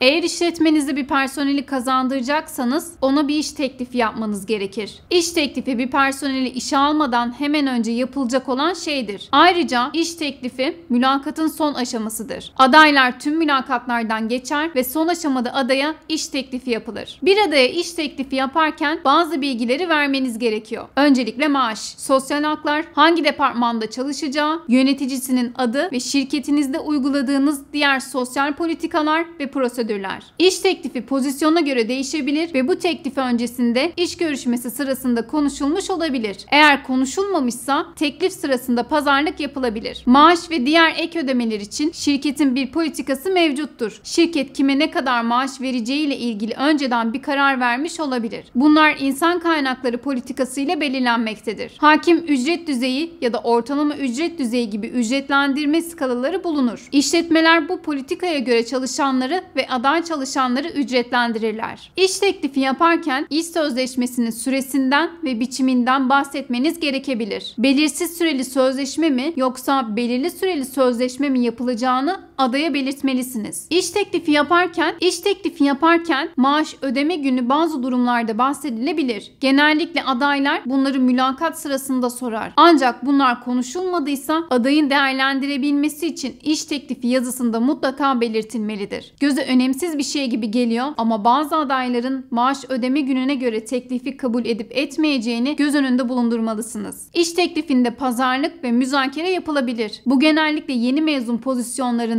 Eğer işletmenizde bir personeli kazandıracaksanız ona bir iş teklifi yapmanız gerekir. İş teklifi bir personeli işe almadan hemen önce yapılacak olan şeydir. Ayrıca iş teklifi mülakatın son aşamasıdır. Adaylar tüm mülakatlardan geçer ve son aşamada adaya iş teklifi yapılır. Bir adaya iş teklifi yaparken bazı bilgileri vermeniz gerekiyor. Öncelikle maaş, sosyal haklar, hangi departmanda çalışacağı, yöneticisinin adı ve şirketinizde uyguladığınız diğer sosyal politikalar ve prosedürler prosedürler. İş teklifi pozisyona göre değişebilir ve bu teklif öncesinde iş görüşmesi sırasında konuşulmuş olabilir. Eğer konuşulmamışsa teklif sırasında pazarlık yapılabilir. Maaş ve diğer ek ödemeler için şirketin bir politikası mevcuttur. Şirket kime ne kadar maaş vereceği ile ilgili önceden bir karar vermiş olabilir. Bunlar insan kaynakları politikası ile belirlenmektedir. Hakim ücret düzeyi ya da ortalama ücret düzeyi gibi ücretlendirme skalaları bulunur. İşletmeler bu politikaya göre çalışanları ve aday çalışanları ücretlendirirler. İş teklifi yaparken iş sözleşmesinin süresinden ve biçiminden bahsetmeniz gerekebilir. Belirsiz süreli sözleşme mi yoksa belirli süreli sözleşme mi yapılacağını adaya belirtmelisiniz. İş teklifi yaparken, iş teklifi yaparken maaş ödeme günü bazı durumlarda bahsedilebilir. Genellikle adaylar bunları mülakat sırasında sorar. Ancak bunlar konuşulmadıysa adayın değerlendirebilmesi için iş teklifi yazısında mutlaka belirtilmelidir. Göze önemsiz bir şey gibi geliyor ama bazı adayların maaş ödeme gününe göre teklifi kabul edip etmeyeceğini göz önünde bulundurmalısınız. İş teklifinde pazarlık ve müzakere yapılabilir. Bu genellikle yeni mezun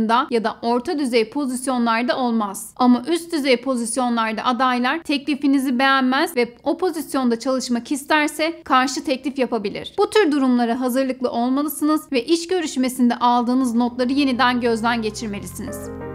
pozisyonlarında ya da orta düzey pozisyonlarda olmaz. Ama üst düzey pozisyonlarda adaylar teklifinizi beğenmez ve o pozisyonda çalışmak isterse karşı teklif yapabilir. Bu tür durumlara hazırlıklı olmalısınız ve iş görüşmesinde aldığınız notları yeniden gözden geçirmelisiniz.